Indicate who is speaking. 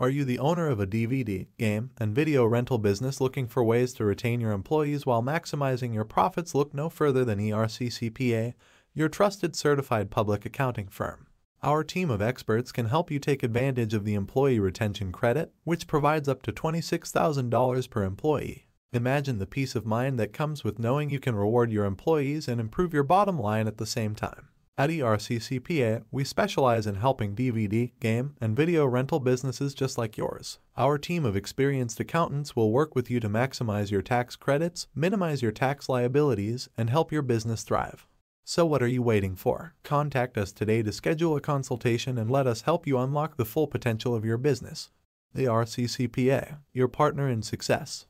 Speaker 1: Are you the owner of a DVD, game, and video rental business looking for ways to retain your employees while maximizing your profits? Look no further than ERCCPA, your trusted certified public accounting firm. Our team of experts can help you take advantage of the Employee Retention Credit, which provides up to $26,000 per employee. Imagine the peace of mind that comes with knowing you can reward your employees and improve your bottom line at the same time. At ERCCPA, we specialize in helping DVD, game, and video rental businesses just like yours. Our team of experienced accountants will work with you to maximize your tax credits, minimize your tax liabilities, and help your business thrive. So what are you waiting for? Contact us today to schedule a consultation and let us help you unlock the full potential of your business. The ERCCPA, your partner in success.